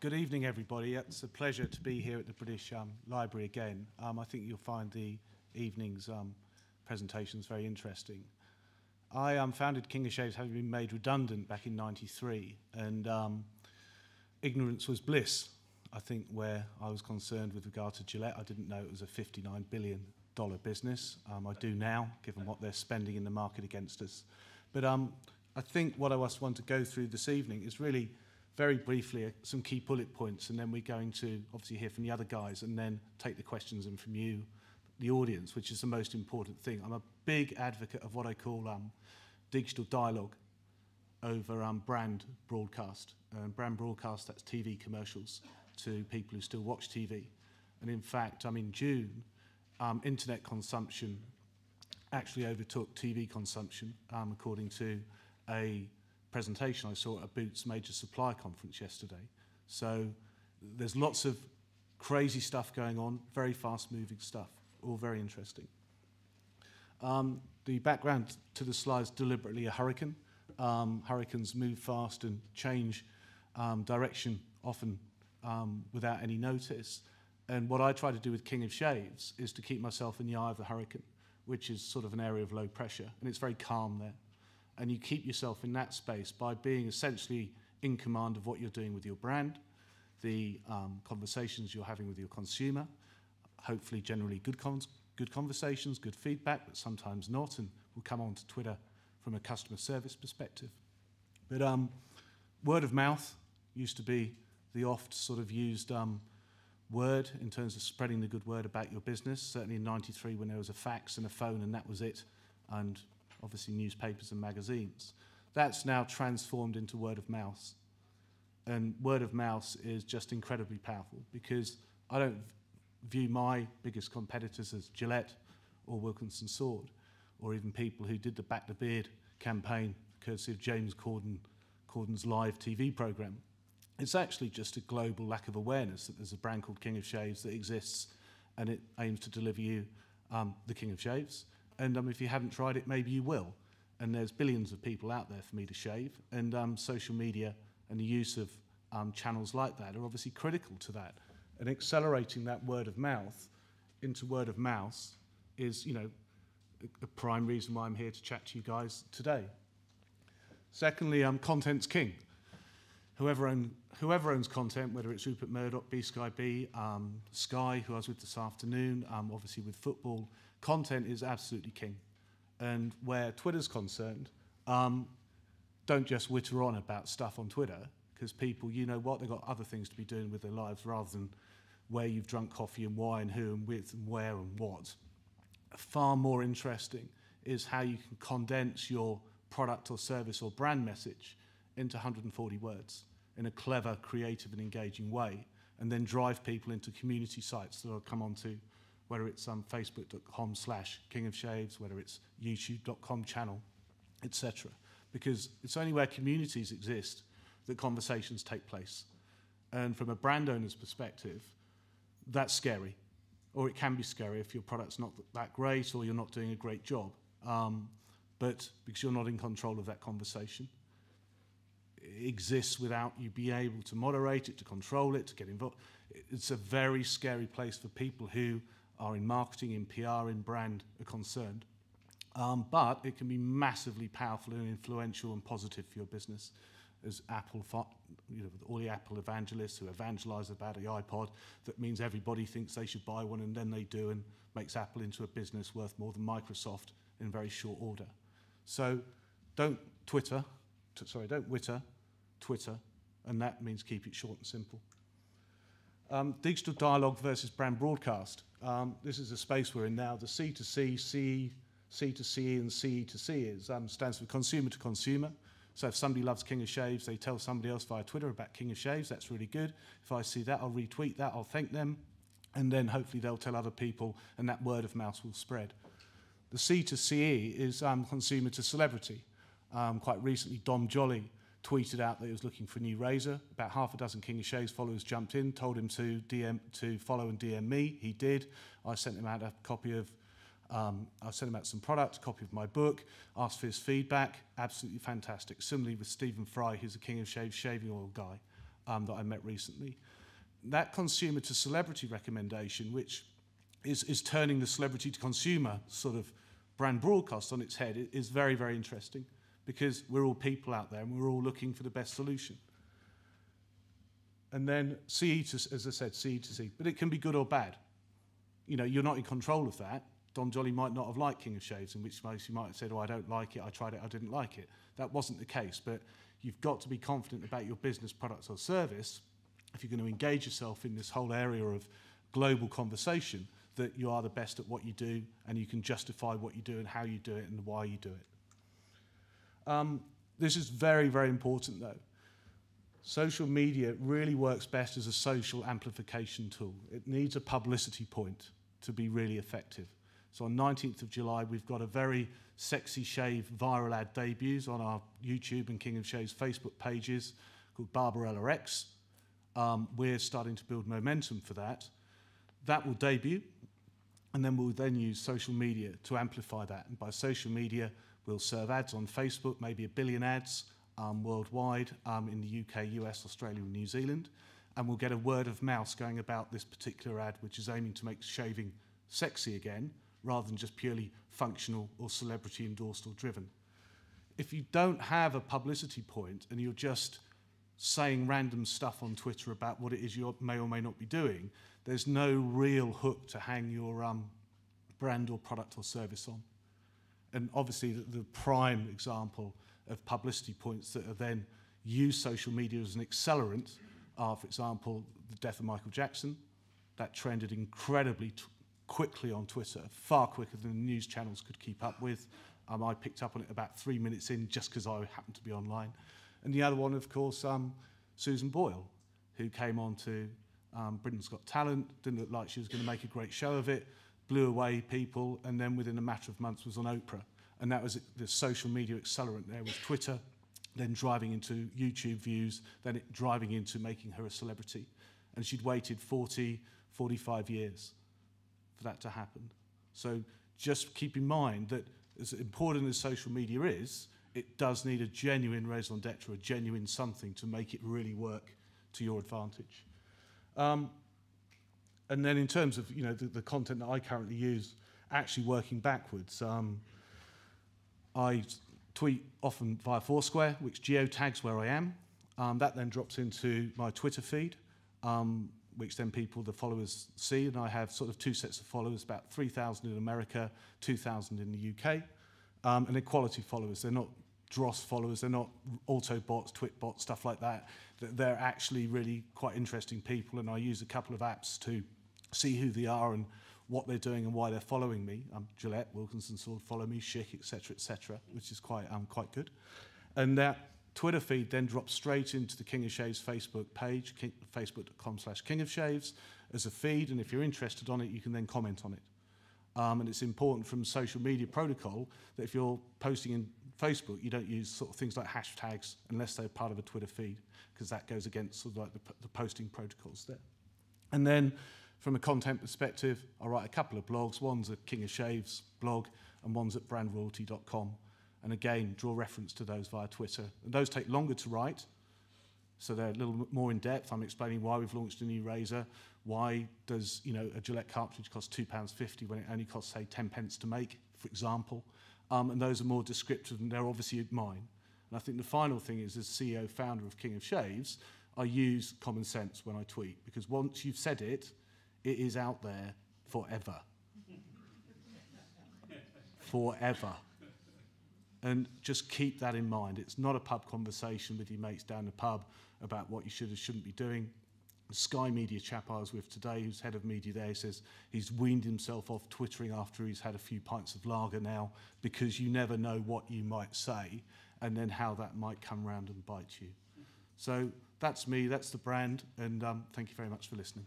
Good evening, everybody. It's a pleasure to be here at the British um, Library again. Um, I think you'll find the evening's um, presentations very interesting. I um, founded King of Shaves having been made redundant back in 93, and um, ignorance was bliss, I think, where I was concerned with regard to Gillette. I didn't know it was a $59 billion business. Um, I do now, given what they're spending in the market against us. But I think what I just want to go through this evening is really very briefly uh, some key bullet points, and then we're going to obviously hear from the other guys and then take the questions and from you, the audience, which is the most important thing. I'm a big advocate of what I call um, digital dialogue over um, brand broadcast. Um, brand broadcast, that's TV commercials to people who still watch TV. And in fact, um, in June, um, internet consumption actually overtook TV consumption, um, according to a presentation I saw at a Boots major supply conference yesterday. So there's lots of crazy stuff going on, very fast moving stuff, all very interesting. Um, the background to the slides deliberately a hurricane. Um, hurricanes move fast and change um, direction often um, without any notice. And what I try to do with King of Shaves is to keep myself in the eye of the hurricane, which is sort of an area of low pressure, and it's very calm there. And you keep yourself in that space by being essentially in command of what you're doing with your brand, the um, conversations you're having with your consumer, hopefully generally good, good conversations, good feedback, but sometimes not, and we'll come on to Twitter from a customer service perspective. But um, word of mouth used to be the oft sort of used um, word in terms of spreading the good word about your business. Certainly in 93 when there was a fax and a phone and that was it, and obviously newspapers and magazines. That's now transformed into word of mouth. And word of mouth is just incredibly powerful because I don't view my biggest competitors as Gillette or Wilkinson Sword or even people who did the Back the Beard campaign courtesy of James Corden, Corden's live TV program. It's actually just a global lack of awareness that there's a brand called King of Shaves that exists and it aims to deliver you um, the King of Shaves. And um, if you haven't tried it, maybe you will. And there's billions of people out there for me to shave. And um, social media and the use of um, channels like that are obviously critical to that. And accelerating that word of mouth into word of mouth is, you know, the prime reason why I'm here to chat to you guys today. Secondly, um, content's king. Whoever, own, whoever owns content, whether it's Rupert Murdoch, B Sky B, um, Sky, who I was with this afternoon, um, obviously with football, content is absolutely king. And where Twitter's concerned, um, don't just witter on about stuff on Twitter, because people, you know what, they've got other things to be doing with their lives rather than where you've drunk coffee and why and who and with and where and what. Far more interesting is how you can condense your product or service or brand message into 140 words in a clever, creative and engaging way and then drive people into community sites that I'll come on to whether it's um, facebook.com slash king of shaves, whether it's youtube.com channel, etc. Because it's only where communities exist that conversations take place. And from a brand owner's perspective, that's scary. Or it can be scary if your product's not that great or you're not doing a great job. Um, but because you're not in control of that conversation, it exists without you being able to moderate it, to control it, to get involved. It's a very scary place for people who are in marketing, in PR, in brand are concerned. Um, but it can be massively powerful and influential and positive for your business. As Apple, you know, all the Apple evangelists who evangelize about the iPod, that means everybody thinks they should buy one and then they do and makes Apple into a business worth more than Microsoft in very short order. So don't Twitter, sorry, don't Witter, Twitter, and that means keep it short and simple. Um, digital dialogue versus brand broadcast. Um, this is a space we're in now. The C to C, C, C2C, and C to C is, um, stands for consumer to consumer. So if somebody loves King of Shaves, they tell somebody else via Twitter about King of Shaves. That's really good. If I see that, I'll retweet that. I'll thank them. And then hopefully they'll tell other people, and that word of mouth will spread. The C to CE is um, consumer to celebrity. Um, quite recently, Dom Jolly tweeted out that he was looking for a new razor. About half a dozen King of Shaves followers jumped in, told him to DM to follow and DM me. He did. I sent him out a copy of. Um, I sent him out some product, a copy of my book, asked for his feedback. Absolutely fantastic. Similarly with Stephen Fry, who's a King of Shaves shaving oil guy. um, that I met recently. That consumer to celebrity recommendation, which is, is turning the celebrity to consumer sort of brand broadcast on its head, is very, very interesting because we're all people out there and we're all looking for the best solution. And then CE to, as I said, CE to C, but it can be good or bad. You know, you're not in control of that. Dom Jolly might not have liked King of Shaves, in which case you might have said, oh, I don't like it, I tried it, I didn't like it. That wasn't the case, but you've got to be confident about your business, product or service if you're going to engage yourself in this whole area of global conversation that you are the best at what you do and you can justify what you do and how you do it and why you do it. Um, this is very, very important though. Social media really works best as a social amplification tool. It needs a publicity point to be really effective. So on 19th of July, we've got a very sexy shave viral ad debuts on our YouTube and King of Shaves Facebook pages called Barbarella X. Um, we're starting to build momentum for that. That will debut, and then we'll then use social media to amplify that. And by social media, we'll serve ads on Facebook, maybe a billion ads um, worldwide um, in the UK, US, Australia, and New Zealand. And we'll get a word of mouth going about this particular ad, which is aiming to make shaving sexy again, rather than just purely functional or celebrity endorsed or driven. If you don't have a publicity point and you're just saying random stuff on Twitter about what it is you may or may not be doing, there's no real hook to hang your um, brand or product or service on. And obviously, the, the prime example of publicity points that are then use social media as an accelerant are, for example, the death of Michael Jackson. That trended incredibly quickly on Twitter, far quicker than the news channels could keep up with. Um, I picked up on it about three minutes in just because I happened to be online. And the other one, of course, um, Susan Boyle, who came on to um, Britain's Got Talent, didn't look like she was going to make a great show of it, blew away people, and then within a matter of months was on Oprah. And that was the social media accelerant there with Twitter, then driving into YouTube views, then it driving into making her a celebrity. And she'd waited 40, 45 years for that to happen. So just keep in mind that as important as social media is, it does need a genuine raison d'etre, a genuine something to make it really work to your advantage. Um, and then in terms of you know the, the, content that I currently use, actually working backwards, um, I tweet often via Foursquare, which geotags where I am. Um, that then drops into my Twitter feed, um, which then people, the followers, see. And I have sort of two sets of followers, about 3,000 in America, 2,000 in the UK. Um, and equality followers. They're not Dross followers, they're not Autobots, Twitbots, stuff like that. They're actually really quite interesting people, and I use a couple of apps to see who they are and what they're doing and why they're following me. I'm Gillette, Wilkinson Sword, follow me, Schick, etc., etc., which is quite um, quite good. And that Twitter feed then drops straight into the King of Shaves Facebook page, facebook.com slash King of Shaves, as a feed, and if you're interested on it, you can then comment on it. Um, and it's important from social media protocol that if you're posting in Facebook, you don't use sort of things like hashtags unless they're part of a Twitter feed, because that goes against sort of like the, the posting protocols there. And then from a content perspective, I write a couple of blogs. One's a King of Shaves blog, and one's at brandroyalty.com. And again, draw reference to those via Twitter. And those take longer to write, so they're a little more in depth. I'm explaining why we've launched a new razor. Why does you know a Gillette cartridge cost £2.50 when it only costs, say, 10 pence to make, for example? um, and those are more descriptive, and they're obviously mine. And I think the final thing is, as CEO founder of King of Shaves, I use common sense when I tweet because once you've said it, it is out there forever. forever. And just keep that in mind. It's not a pub conversation with your mates down the pub about what you should or shouldn't be doing. The Sky Media chap I was with today, who's head of media there, says he's weaned himself off twittering after he's had a few pints of lager now because you never know what you might say and then how that might come round and bite you. So that's me, that's the brand, and um, thank you very much for listening.